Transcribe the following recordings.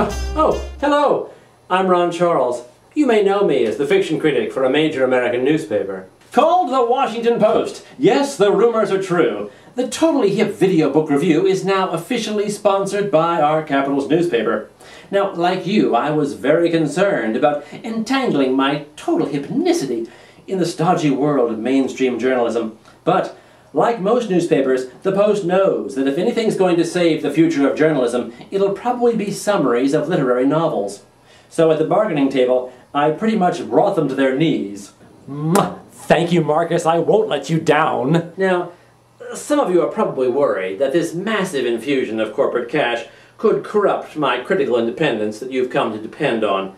Oh, oh, hello! I'm Ron Charles. You may know me as the fiction critic for a major American newspaper. Called the Washington Post. Yes, the rumors are true. The Totally Hip Video Book Review is now officially sponsored by our capital's newspaper. Now, like you, I was very concerned about entangling my total hypnicity in the stodgy world of mainstream journalism. But, like most newspapers, the Post knows that if anything's going to save the future of journalism, it'll probably be summaries of literary novels. So at the bargaining table, I pretty much brought them to their knees. Thank you, Marcus. I won't let you down. Now, some of you are probably worried that this massive infusion of corporate cash could corrupt my critical independence that you've come to depend on.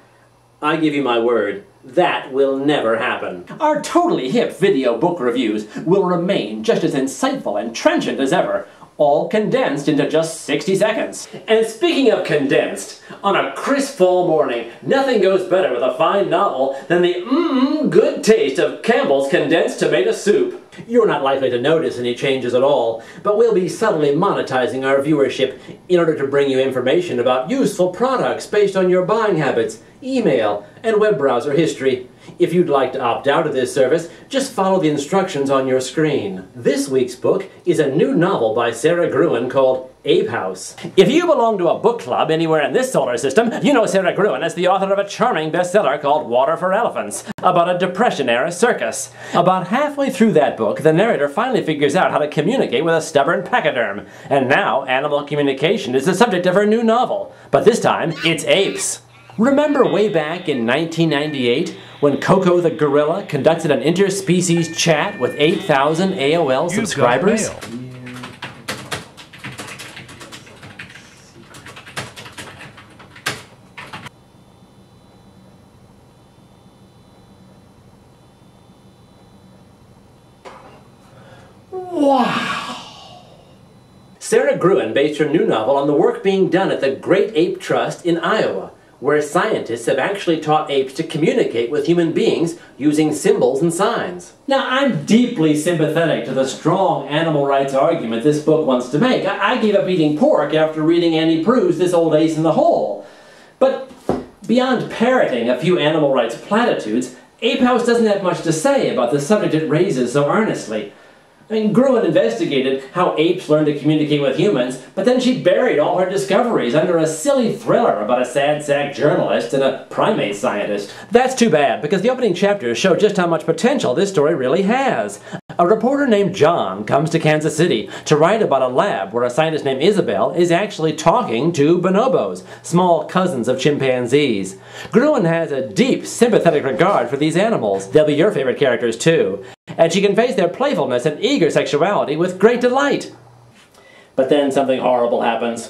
I give you my word, that will never happen. Our totally hip video book reviews will remain just as insightful and trenchant as ever, all condensed into just 60 seconds. And speaking of condensed, on a crisp fall morning, nothing goes better with a fine novel than the mmm good taste of Campbell's condensed tomato soup. You're not likely to notice any changes at all, but we'll be subtly monetizing our viewership in order to bring you information about useful products based on your buying habits, email, and web browser history. If you'd like to opt out of this service, just follow the instructions on your screen. This week's book is a new novel by Sara Gruen called Ape House. If you belong to a book club anywhere in this solar system, you know Sara Gruen as the author of a charming bestseller called Water for Elephants, about a Depression-era circus. About halfway through that book, the narrator finally figures out how to communicate with a stubborn pachyderm, and now animal communication is the subject of her new novel. But this time, it's apes. Remember way back in 1998 when Koko the gorilla conducted an interspecies chat with 8,000 AOL subscribers? Wow! Sara Gruen based her new novel on the work being done at the Great Ape Trust in Iowa, where scientists have actually taught apes to communicate with human beings using symbols and signs. Now, I'm deeply sympathetic to the strong animal rights argument this book wants to make. I, I gave up eating pork after reading Annie Proulx's This Old Ace in the Hole. But beyond parroting a few animal rights platitudes, Ape House doesn't have much to say about the subject it raises so earnestly. I mean, Gruen investigated how apes learn to communicate with humans, but then she buried all her discoveries under a silly thriller about a sad sack journalist and a primate scientist. That's too bad, because the opening chapters show just how much potential this story really has. A reporter named John comes to Kansas City to write about a lab where a scientist named Isabel is actually talking to bonobos, small cousins of chimpanzees. Gruen has a deep, sympathetic regard for these animals. They'll be your favorite characters too. And she conveys their playfulness and eager sexuality with great delight. But then something horrible happens.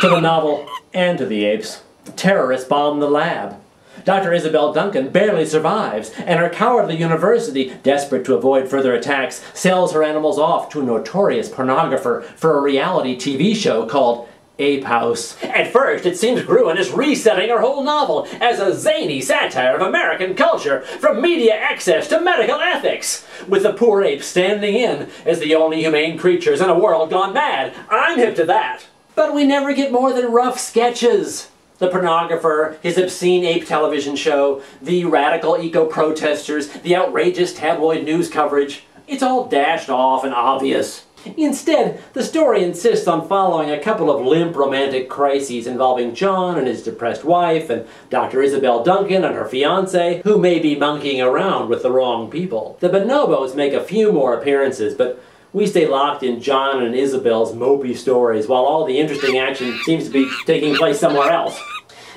to the novel and to the apes. Terrorists bomb the lab. Dr. Isabel Duncan barely survives, and her cowardly university, desperate to avoid further attacks, sells her animals off to a notorious pornographer for a reality TV show called Ape House. At first, it seems Gruen is resetting her whole novel as a zany satire of American culture, from media access to medical ethics, with the poor apes standing in as the only humane creatures in a world gone mad. I'm hip to that. But we never get more than rough sketches the pornographer, his obscene ape television show, the radical eco-protesters, the outrageous tabloid news coverage. It's all dashed off and obvious. Instead, the story insists on following a couple of limp romantic crises involving John and his depressed wife, and Dr. Isabel Duncan and her fiance, who may be monkeying around with the wrong people. The bonobos make a few more appearances, but we stay locked in John and Isabel's mopey stories while all the interesting action seems to be taking place somewhere else.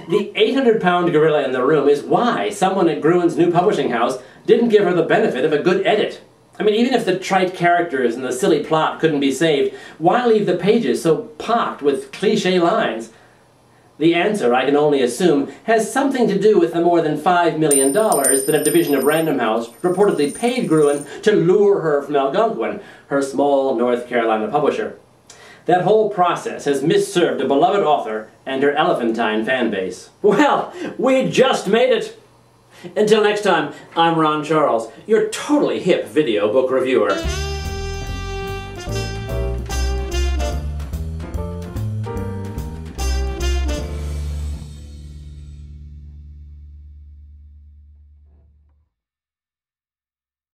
The 800 pound gorilla in the room is why someone at Gruen's new publishing house didn't give her the benefit of a good edit. I mean, even if the trite characters and the silly plot couldn't be saved, why leave the pages so pocked with cliche lines? The answer, I can only assume, has something to do with the more than $5 million that a division of Random House reportedly paid Gruen to lure her from Algonquin, her small North Carolina publisher. That whole process has misserved a beloved author and her elephantine fan base. Well, we just made it! Until next time, I'm Ron Charles, your totally hip video book reviewer.